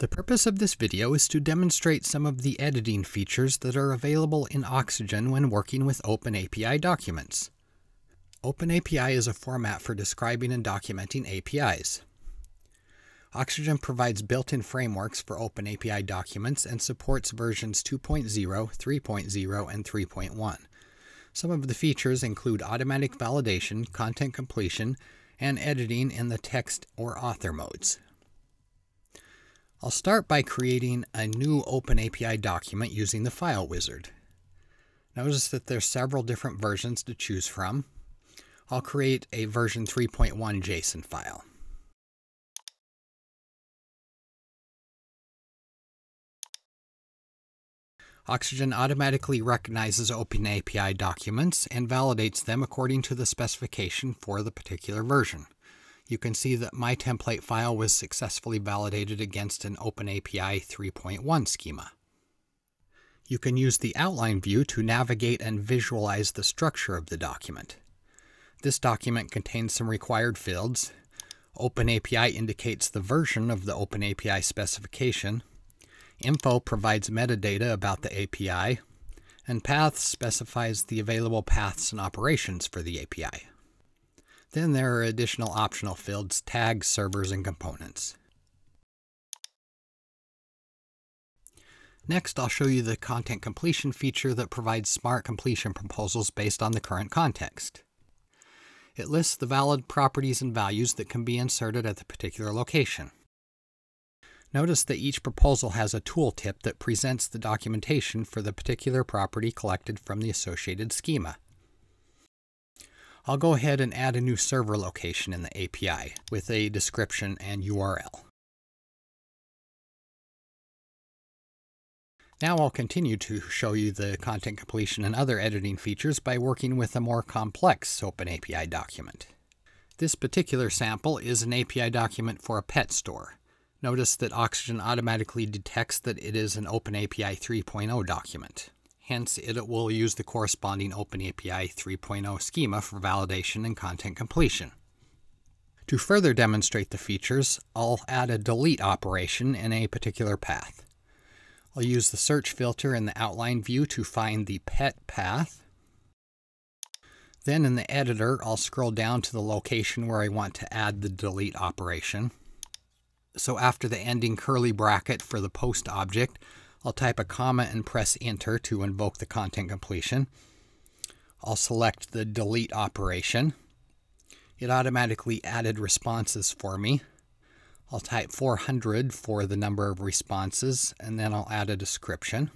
The purpose of this video is to demonstrate some of the editing features that are available in Oxygen when working with OpenAPI documents. OpenAPI is a format for describing and documenting APIs. Oxygen provides built-in frameworks for OpenAPI documents and supports versions 2.0, 3.0, and 3.1. Some of the features include automatic validation, content completion, and editing in the text or author modes. I'll start by creating a new OpenAPI document using the file wizard. Notice that there's several different versions to choose from. I'll create a version 3.1 JSON file. Oxygen automatically recognizes OpenAPI documents and validates them according to the specification for the particular version you can see that my template file was successfully validated against an OpenAPI 3.1 schema. You can use the outline view to navigate and visualize the structure of the document. This document contains some required fields. OpenAPI indicates the version of the OpenAPI specification. Info provides metadata about the API. And Paths specifies the available paths and operations for the API. Then there are additional optional fields, tags, servers, and components. Next, I'll show you the content completion feature that provides smart completion proposals based on the current context. It lists the valid properties and values that can be inserted at the particular location. Notice that each proposal has a tooltip that presents the documentation for the particular property collected from the associated schema. I'll go ahead and add a new server location in the API with a description and URL. Now I'll continue to show you the content completion and other editing features by working with a more complex OpenAPI document. This particular sample is an API document for a pet store. Notice that Oxygen automatically detects that it is an OpenAPI 3.0 document. Hence, it will use the corresponding OpenAPI 3.0 schema for validation and content completion. To further demonstrate the features, I'll add a delete operation in a particular path. I'll use the search filter in the outline view to find the pet path. Then in the editor, I'll scroll down to the location where I want to add the delete operation. So after the ending curly bracket for the post object, I'll type a comma and press enter to invoke the content completion. I'll select the delete operation. It automatically added responses for me. I'll type 400 for the number of responses and then I'll add a description.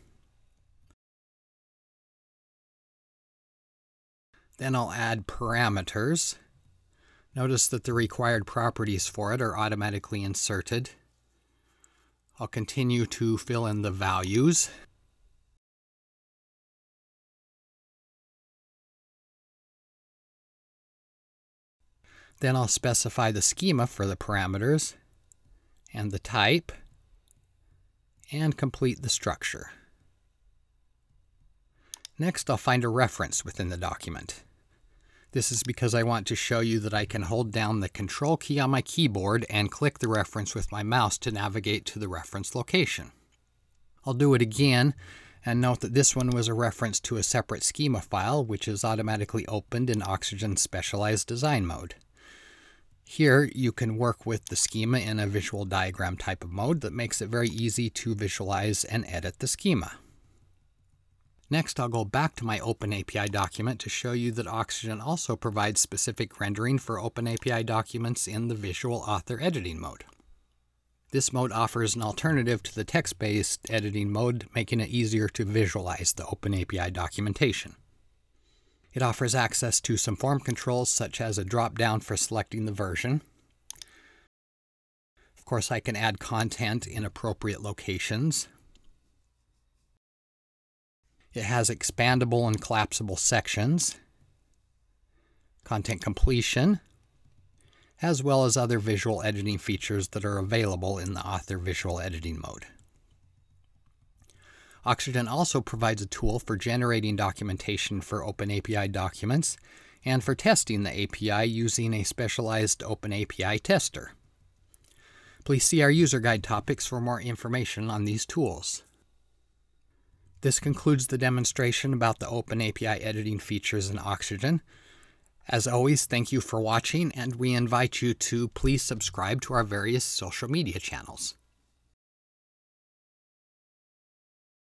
Then I'll add parameters. Notice that the required properties for it are automatically inserted. I'll continue to fill in the values. Then I'll specify the schema for the parameters and the type and complete the structure. Next, I'll find a reference within the document. This is because I want to show you that I can hold down the Control key on my keyboard and click the reference with my mouse to navigate to the reference location. I'll do it again and note that this one was a reference to a separate schema file which is automatically opened in Oxygen Specialized Design mode. Here you can work with the schema in a visual diagram type of mode that makes it very easy to visualize and edit the schema. Next, I'll go back to my OpenAPI document to show you that Oxygen also provides specific rendering for OpenAPI documents in the Visual Author Editing mode. This mode offers an alternative to the text-based editing mode, making it easier to visualize the OpenAPI documentation. It offers access to some form controls such as a drop-down for selecting the version. Of course, I can add content in appropriate locations. It has expandable and collapsible sections, content completion, as well as other visual editing features that are available in the Author Visual Editing mode. Oxygen also provides a tool for generating documentation for OpenAPI documents and for testing the API using a specialized OpenAPI tester. Please see our user guide topics for more information on these tools. This concludes the demonstration about the OpenAPI editing features in Oxygen. As always, thank you for watching, and we invite you to please subscribe to our various social media channels.